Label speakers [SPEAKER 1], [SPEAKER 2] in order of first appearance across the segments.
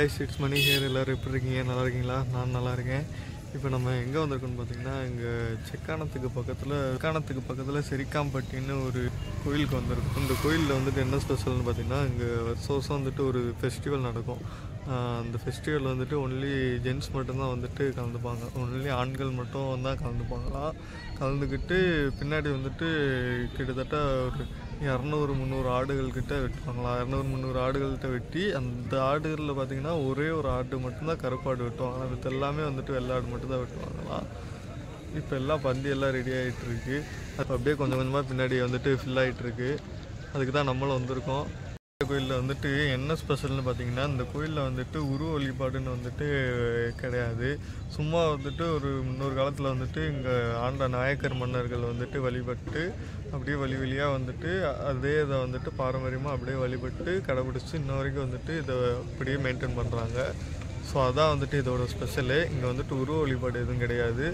[SPEAKER 1] Cash it's money hair எல்லோரும் எப்படி இருக்கீங்க நல்லா இருக்கீங்களா நான் நல்லா இருக்கேன் இப்போ நம்ம எங்கே வந்திருக்கோன்னு பார்த்தீங்கன்னா இங்கே செக்கானத்துக்கு பக்கத்தில் செக்கானத்துக்கு பக்கத்தில் செரிக்காம்பட்டின்னு ஒரு கோயிலுக்கு வந்திருக்கோம் இந்த கோயிலில் வந்துட்டு என்ன ஸ்பெஷல்னு பார்த்தீங்கன்னா இங்கே வருஷம் வருஷம் வந்துட்டு ஒரு ஃபெஸ்டிவல் நடக்கும் அந்த ஃபெஸ்டிவல் வந்துட்டு ஒன்லி ஜென்ட்ஸ் மட்டும்தான் வந்துட்டு கலந்துப்பாங்க ஒன்லி ஆண்கள் மட்டும் தான் கலந்துப்பாங்களாம் கலந்துக்கிட்டு பின்னாடி வந்துட்டு கிட்டத்தட்ட ஒரு இரநூறு முந்நூறு ஆடுகள்கிட்ட வெட்டுவாங்களா இரநூறு முந்நூறு ஆடுகள்கிட்ட வெட்டி அந்த ஆடுகளில் பார்த்திங்கன்னா ஒரே ஒரு ஆடு மட்டும்தான் கருப்பாடு வெட்டுவாங்களா மற்ற எல்லாமே வந்துட்டு வெள்ளாடு மட்டும்தான் வெட்டுவாங்களா இப்போ எல்லாம் பந்தி எல்லாம் ரெடி ஆகிட்டுருக்கு அது அப்படியே கொஞ்சம் கொஞ்சமாக பின்னாடி வந்துட்டு ஃபில் ஆகிட்டுருக்கு அதுக்கு தான் நம்மளும் வந்திருக்கோம் கோயிலில் வந்துட்டு என்ன ஸ்பெஷல்னு பார்த்தீங்கன்னா இந்த கோயிலில் வந்துட்டு உரு வழிபாடுன்னு வந்துட்டு கிடையாது சும்மா வந்துட்டு ஒரு முன்னொரு காலத்தில் வந்துட்டு இங்கே ஆண்ட நாயக்கர் மன்னர்கள் வந்துட்டு வழிபட்டு அப்படியே வழி வழியாக வந்துட்டு அதே இதை வந்துட்டு பாரம்பரியமாக அப்படியே வழிபட்டு கடைபிடிச்சி இன்ன வரைக்கும் வந்துட்டு இதை அப்படியே மெயின்டைன் பண்ணுறாங்க ஸோ அதான் வந்துட்டு இதோட ஸ்பெஷலு இங்கே வந்துட்டு உருவ வழிபாடு எதுவும் கிடையாது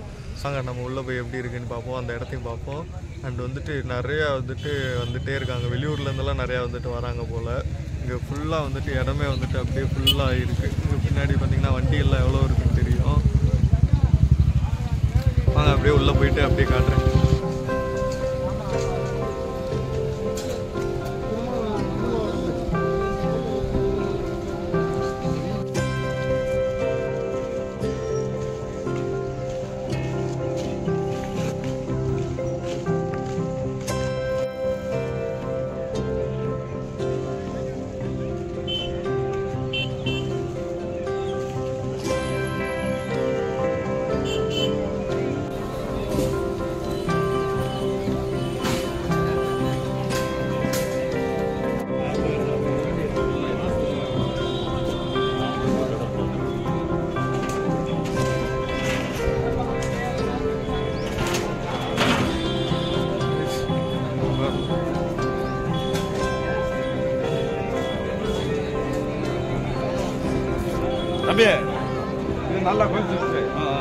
[SPEAKER 1] சாங்க நம்ம உள்ளே போய் எப்படி இருக்குன்னு பார்ப்போம் அந்த இடத்தையும் பார்ப்போம் அண்ட் வந்துட்டு நிறையா வந்துட்டு வந்துகிட்டே இருக்காங்க வெளியூர்லேருந்துலாம் நிறையா வந்துட்டு வராங்க போல் இங்கே ஃபுல்லாக வந்துட்டு இடமே வந்துட்டு அப்படியே ஃபுல்லாக இருக்குது இங்கே பின்னாடி பார்த்திங்கன்னா வண்டியெல்லாம் எவ்வளோ இருக்குன்னு தெரியும் நாங்கள் அப்படியே உள்ளே போயிட்டு அப்படியே காட்டுறேன் தம்பி இது நல்லா கொதிச்சிருச்சு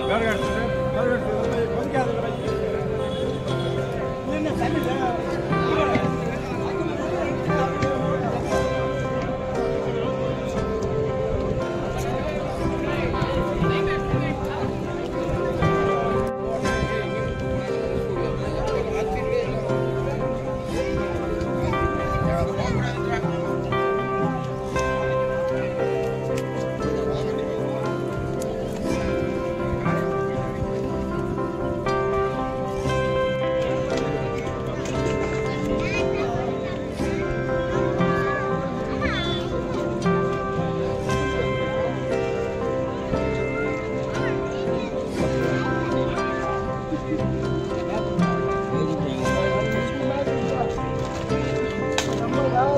[SPEAKER 1] வேறு கிடைச்சிட்டு வேறு கிடைச்சிட்டு கொதிக்காது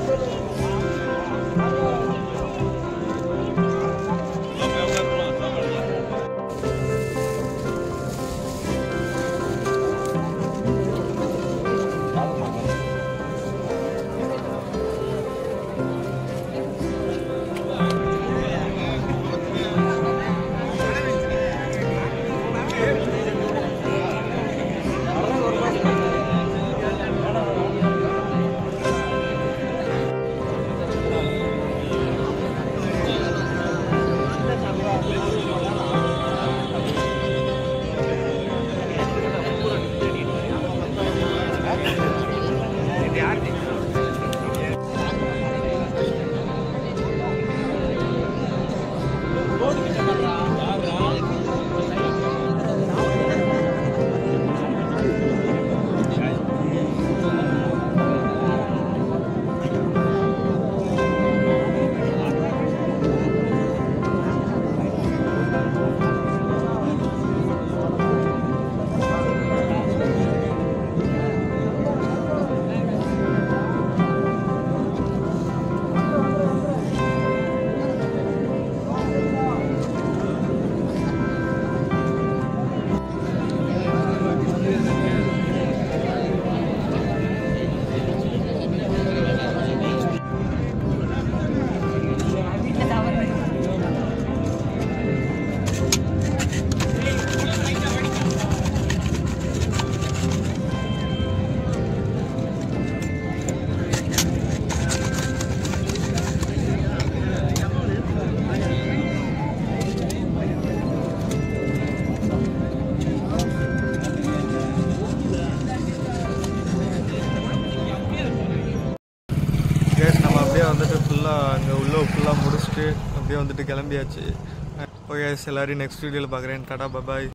[SPEAKER 1] Paulo. ஃபுல்லாக அங்கே உள்ள ஃபுல்லாக முடிச்சுட்டு அப்படியே வந்துட்டு கிளம்பியாச்சு ஓகே எல்லோரையும் நெக்ஸ்ட் வீடியோவில் பார்க்குறேன் டாடா பபாய்